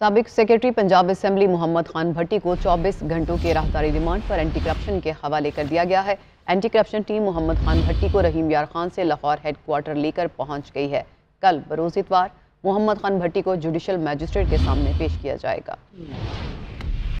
सबक secretary, Punjab assembly Mohammad Khan Bhatti को 24 घंटों के राहदारी रिमांड पर एंटी करप्शन के हवाले कर दिया गया है। Anti corruption team Mohammad Khan Bhatti को रहीम यार खान से लाहौर हेड क्वार्टर लेकर पहुँच गई है। कल बरोज इतवार, मोहम्मद खान भट्टी को जुडिशल मजिस्ट्रेट के सामने पेश किया जाएगा।